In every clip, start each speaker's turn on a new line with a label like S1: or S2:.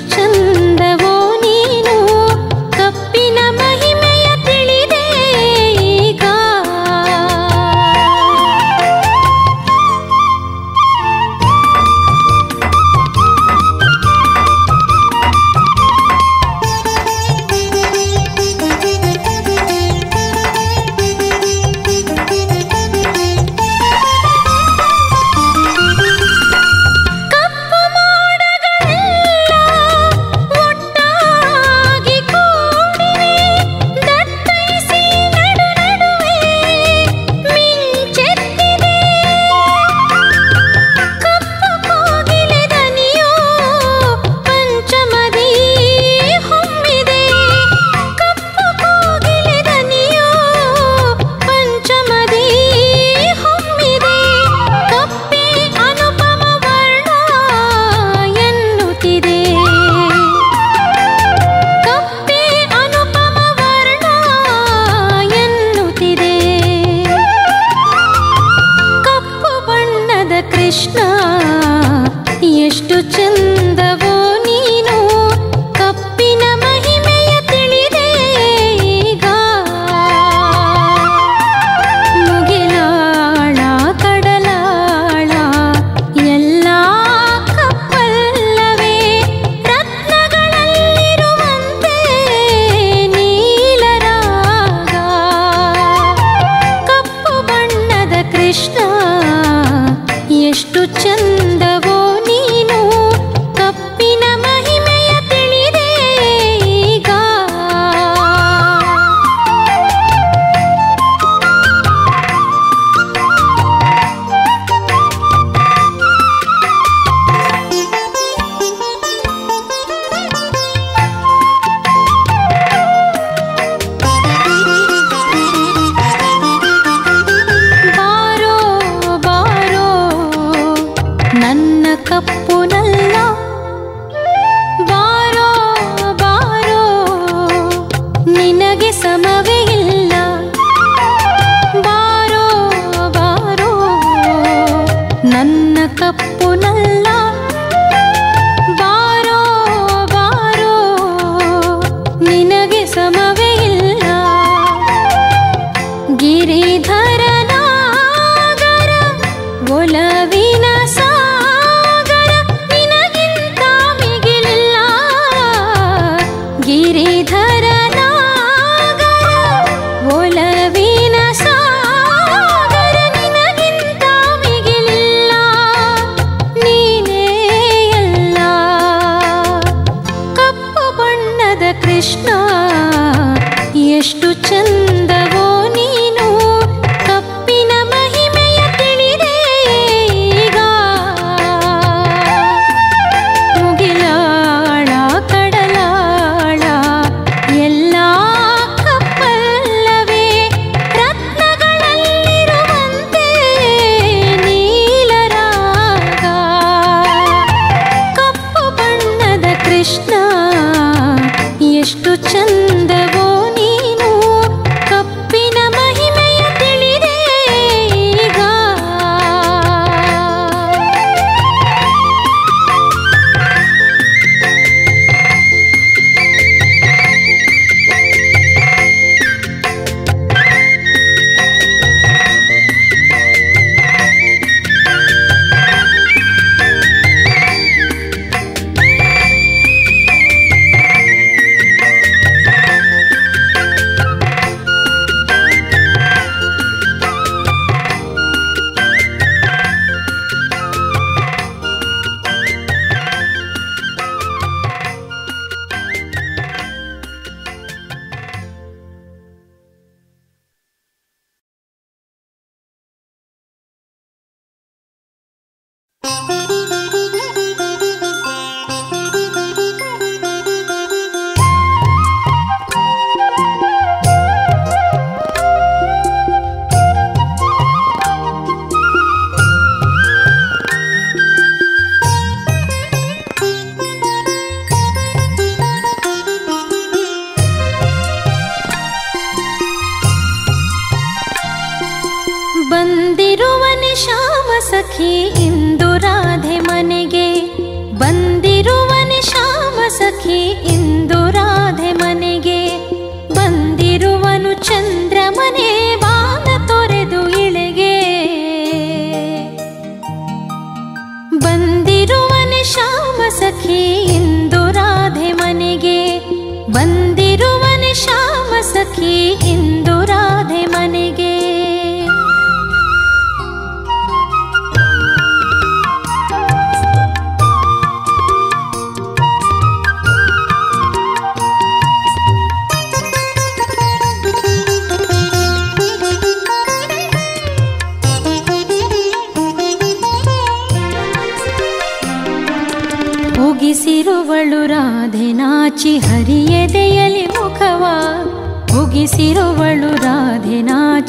S1: 坚持真的不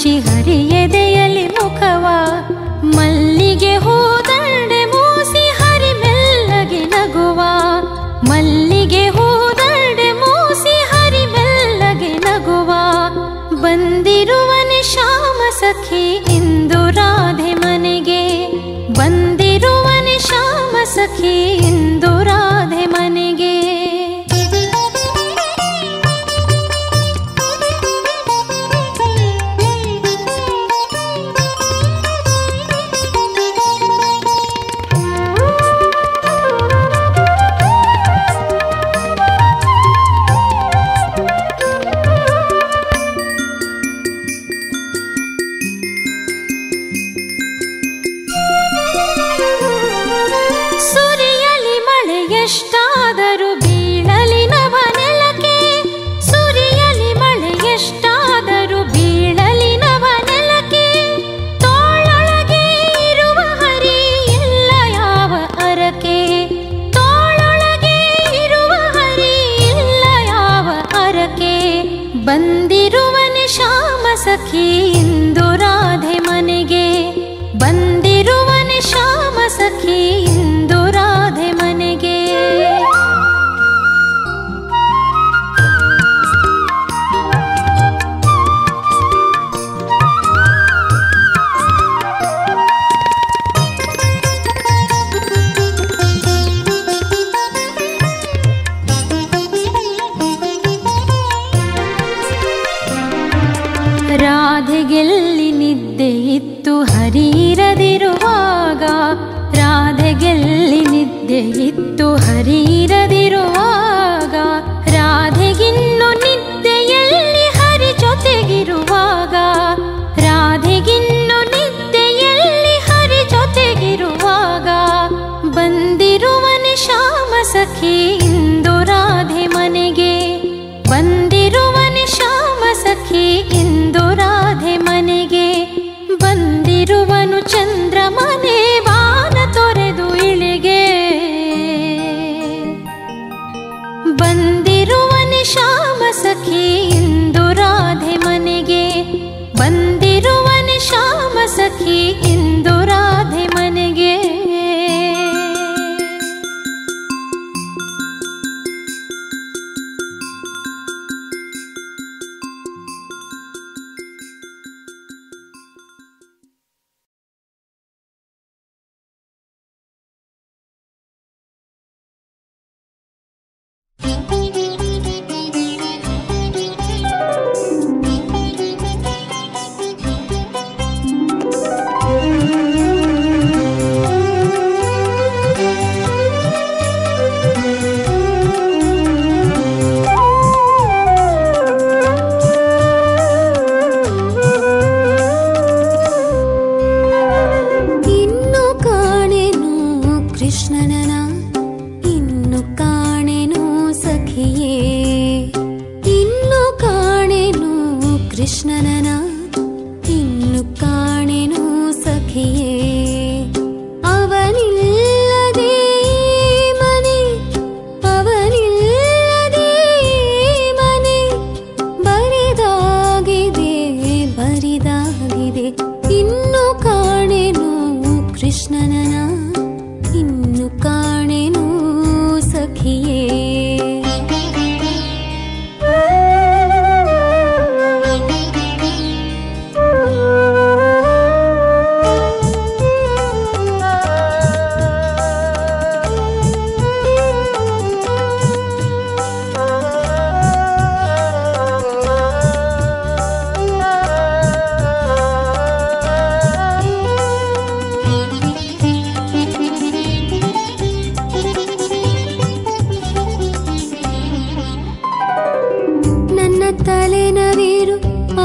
S1: चिहरिये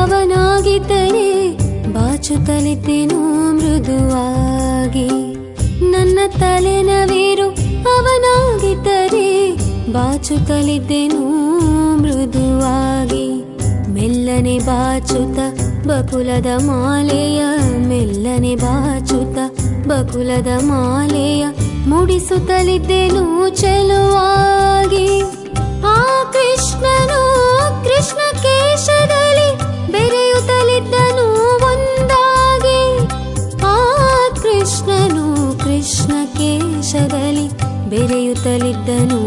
S1: ಅವನಾಗಿದ್ದರೆ
S2: ಬಾಚುತ್ತಲಿದ್ದೆನು ಮೃದುವಾಗಿ. ನನ್ನ ತಲೆನವೇರು ಅವನಾಗಿದ್ದರೆ ಬಾಚುತ್ತಲಿದ್ದೆನು ಮೃದುವಾಗಿ. ಮೆಲ್ಲನೆ ಬಾಚುತ ಬಕುಲದ ಮಾಲೆಯ, ಮೆಲ್ಲನೆ ಬಾಚುತ ಬಕುಲದ ಮಾಲೆಯ ಮೂಡಿಸುತ್ತಲಿದ್ದೆನು ಚೆಲುವಾಗಿ. ಬೆರೆಯುತ್ತಲಿದ್ದನು.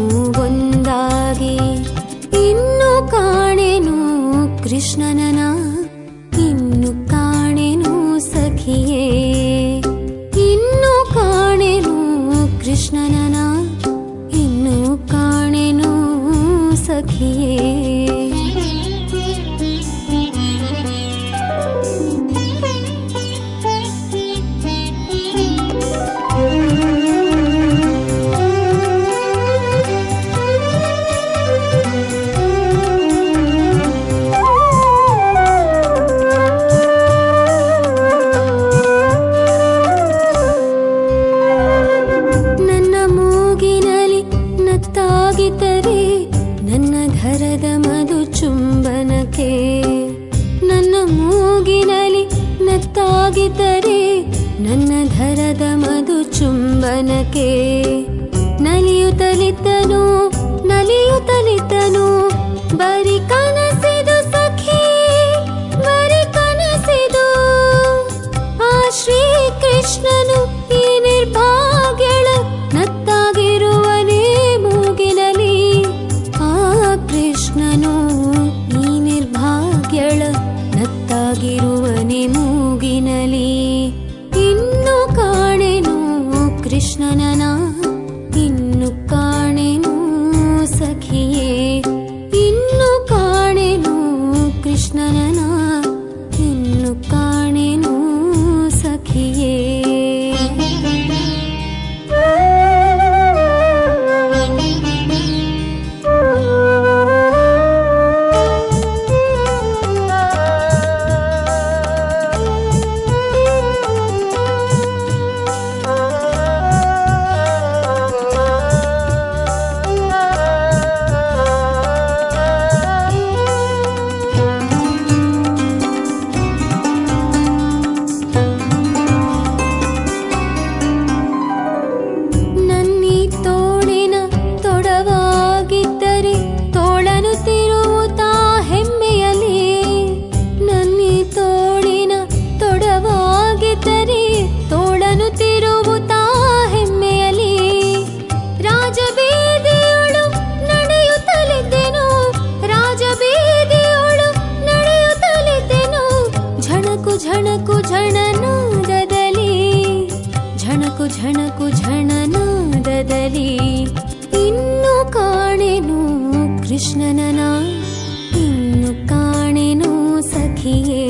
S2: ನಲಿಯುತ್ತಲಿದ್ದನು. झण ಝಣನಾದದಲ್ಲಿ ಇನ್ನು ಕಾಣೆನು ಕೃಷ್ಣನ ಇನ್ನು ಕಾಣೆನು ಸಖಿಯೇ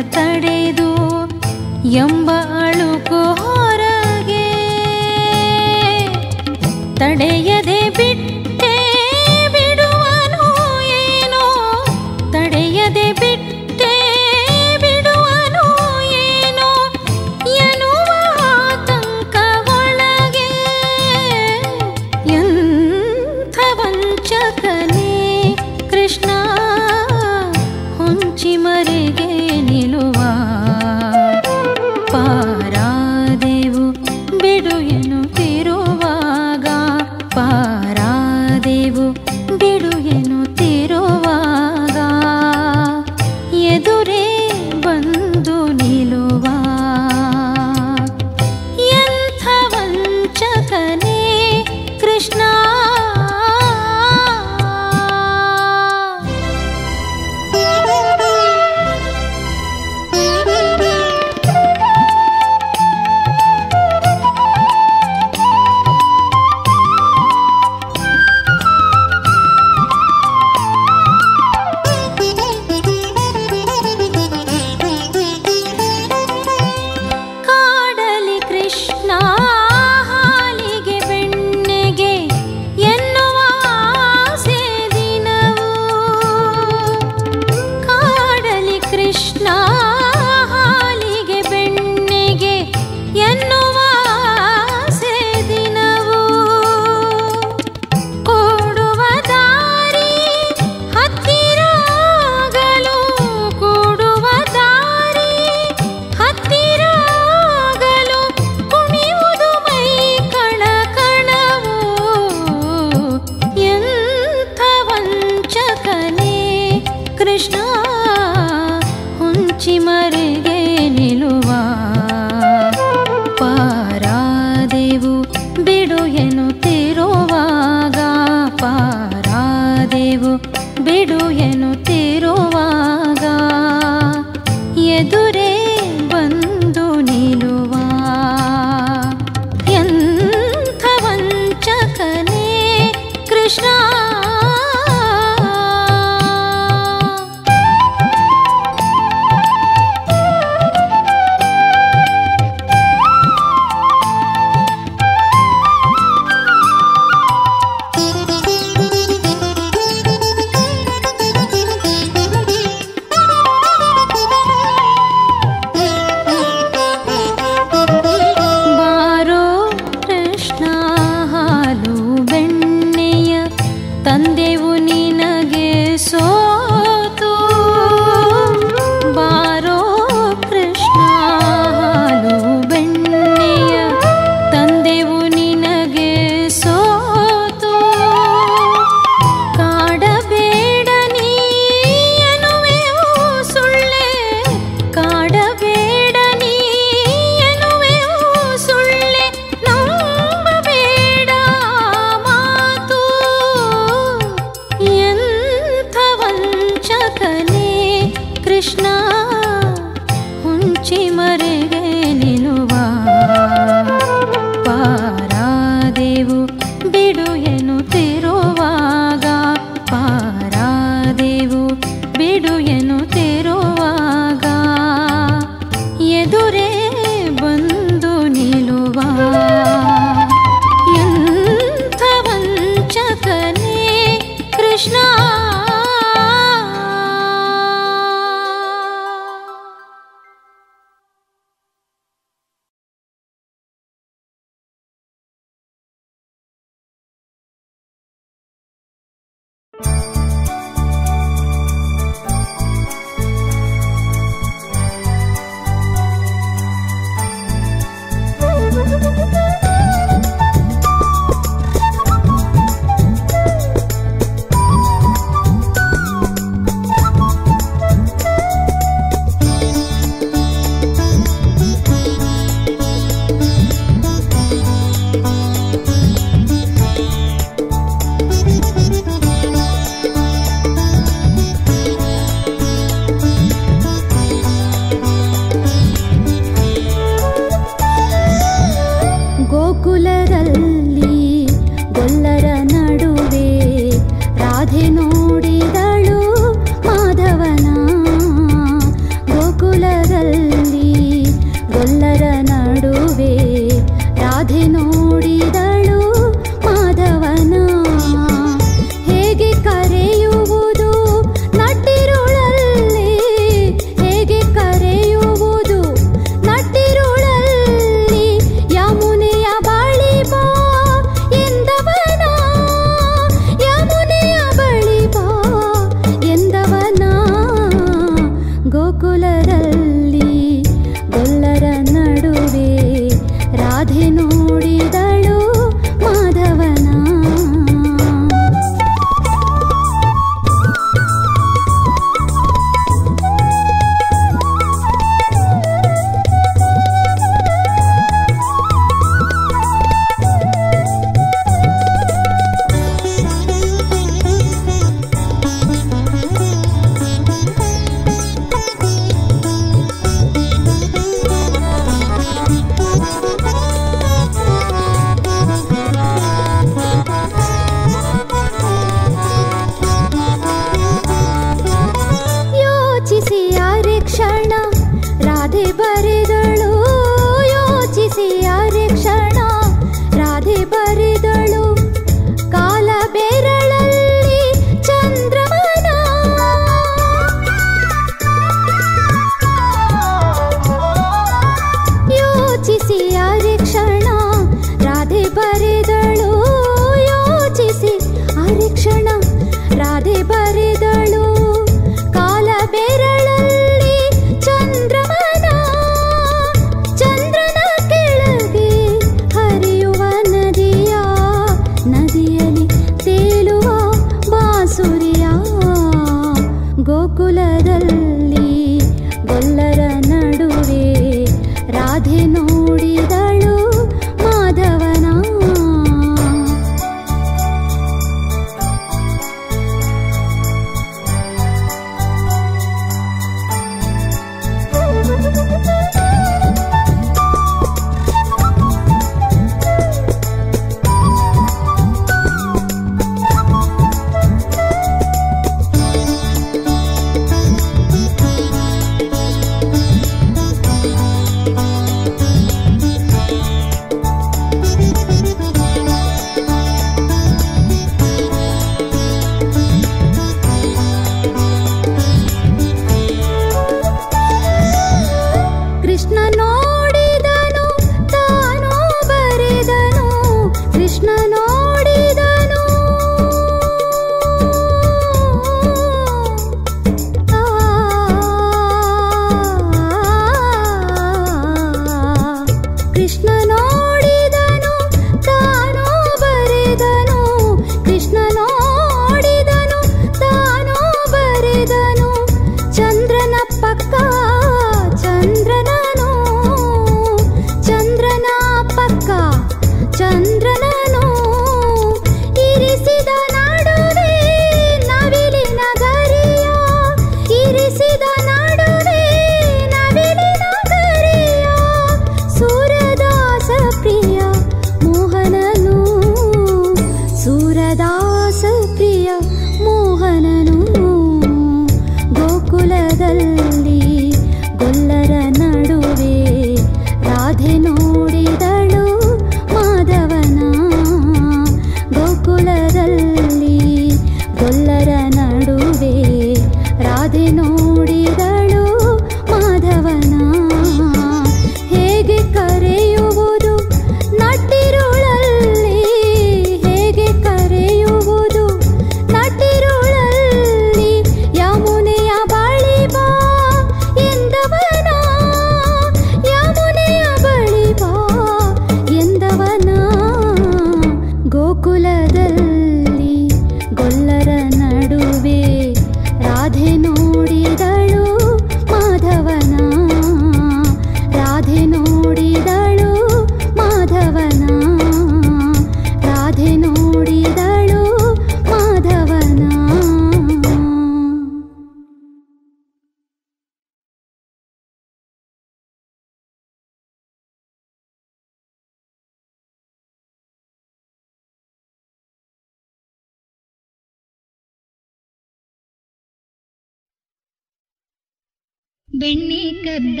S3: ಬೆಣ್ಣೆ ಕದ್ದ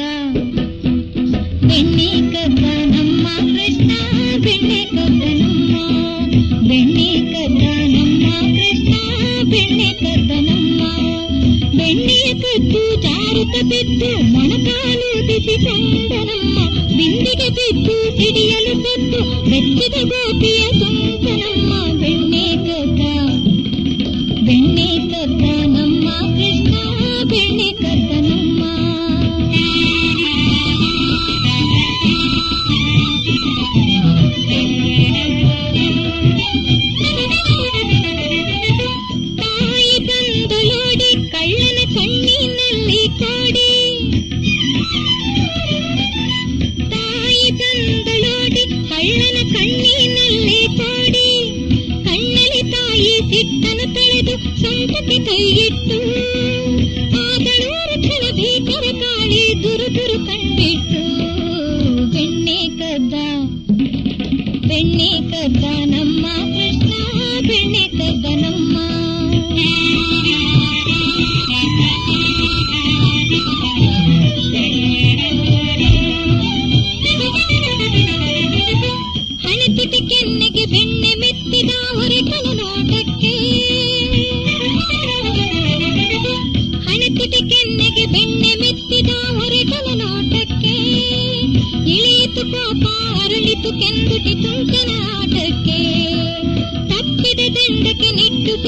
S3: ಬೆಣ್ಣೆ ಕದ್ದ ನಮ್ಮ ಕೃಷ್ಣ ಬೆಣ್ಣೆ ಕದ್ದ ಬೆಣ್ಣೆ ಕದ್ದ ನಮ್ಮ ಕೃಷ್ಣ ಬೆಣ್ಣೆ ಕದ್ದ ನಮ್ಮ ಕದ್ದು ಜಾರುತ ಬಿದ್ದು ಮೊಣಕಾಲು ಬಿಸಿಕೊಂಡನಮ್ಮ ಬಿಂದಿಗೆ ಬಿದ್ದು ಸಿಡಿಯಲು ಬಿದ್ದು ಬೆಚ್ಚಿದ ಗೋಪಿಯ ಸುಂದನಮ್ಮ ಬೆಣ್ಣೆ ಕದ್ದ ಬೆಣ್ಣೆ ಕದ್ದ ನಮ್ಮ ಕೃಷ್ಣ ಬೆಣ್ಣೆ ಕದ್ದ ಕೈಯಿಟ್ಟು ಆ ಬಡವರ ಭೀಕರ ಕಾಳಿ ದುರು ದುರು ಕಂಡಿಟ್ಟು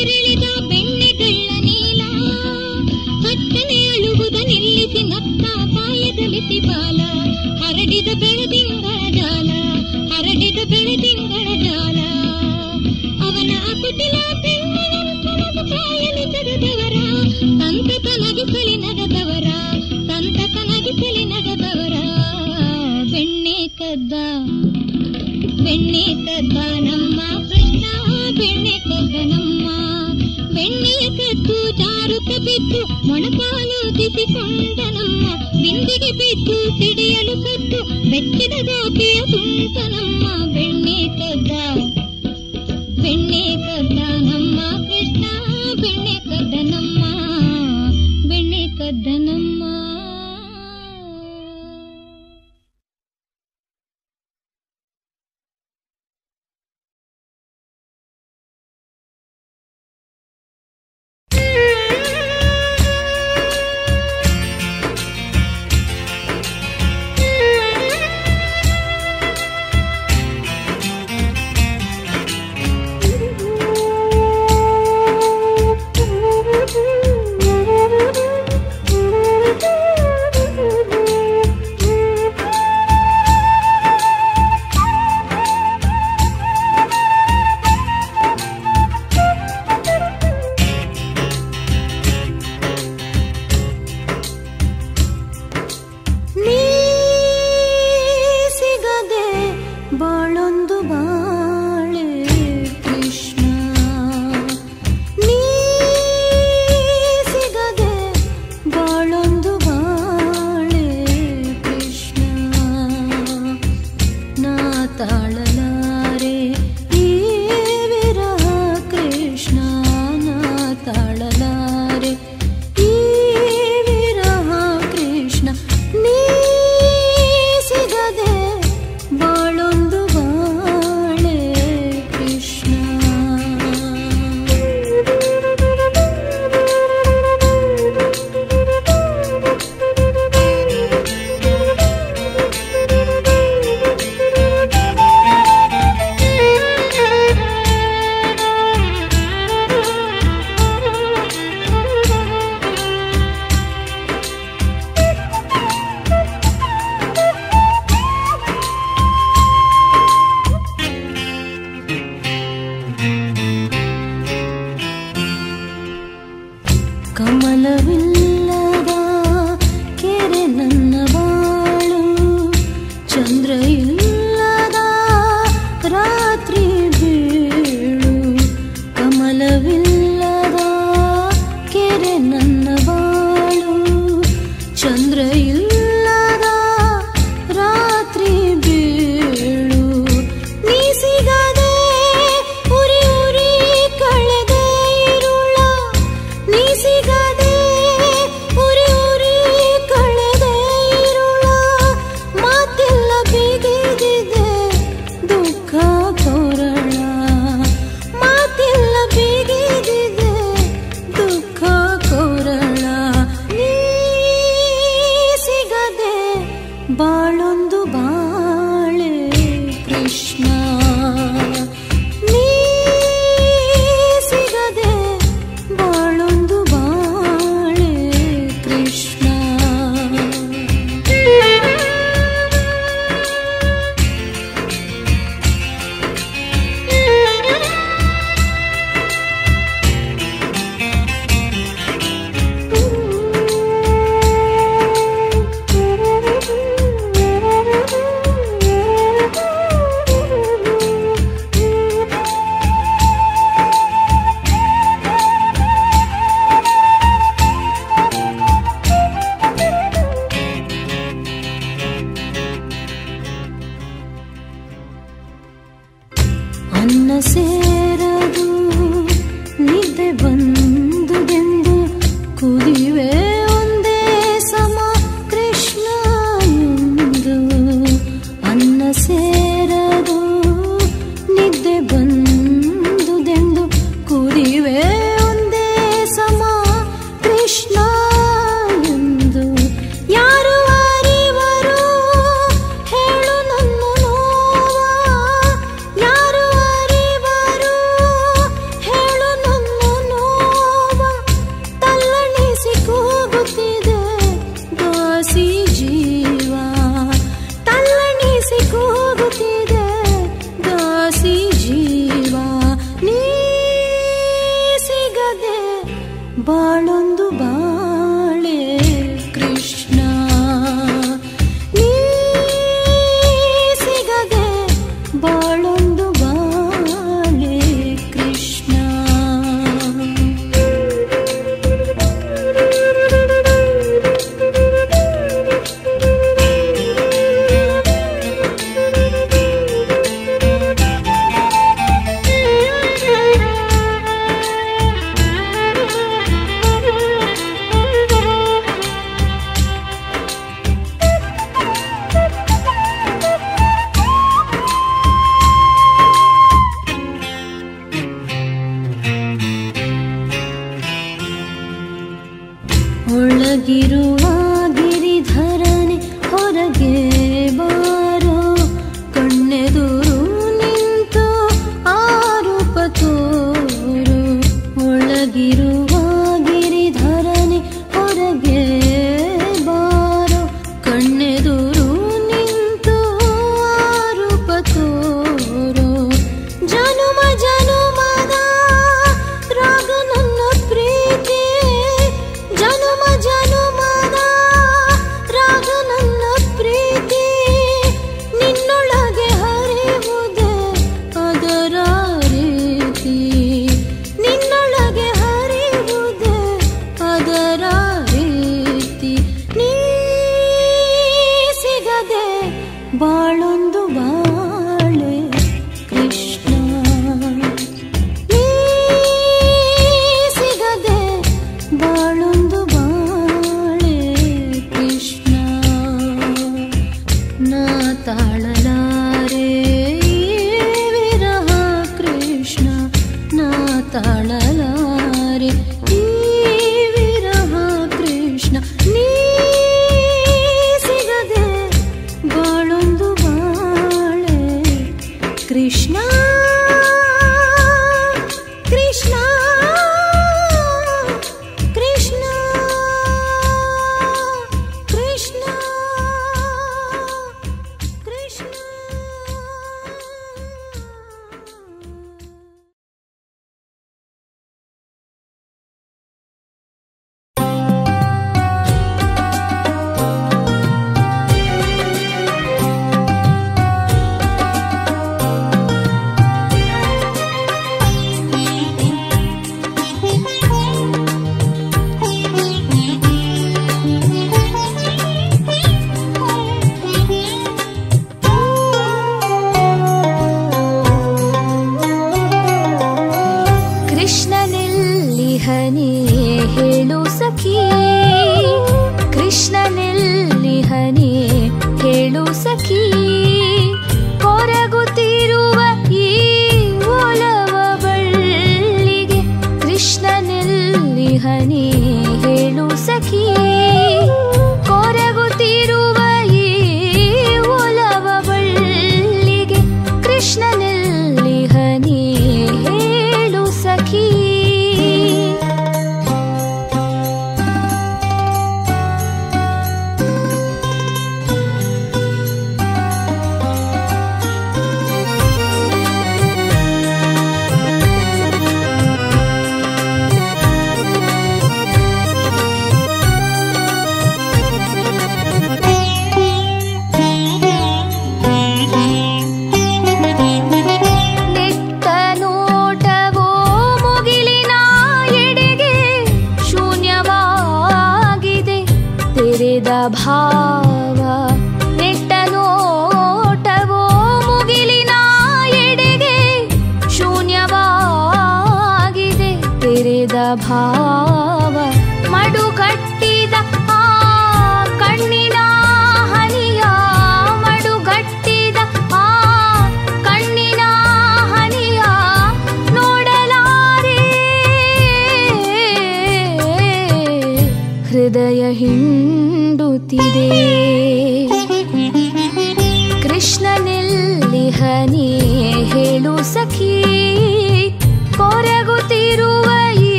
S3: ಇರಳಿ
S1: ಕಟ್ಟಿಕೊಂಡನಮ್ಮ ಬಿಂದಿಗೆ ಬಿದ್ದು ಸಿಡಿಯಲು ಸತ್ತು ಬೆಚ್ಚಿದ ಗಾಪಿಯ
S4: ತುಂಬ ಅನ್ನವಾಳು ಚಂದ್ರಯಿಲ್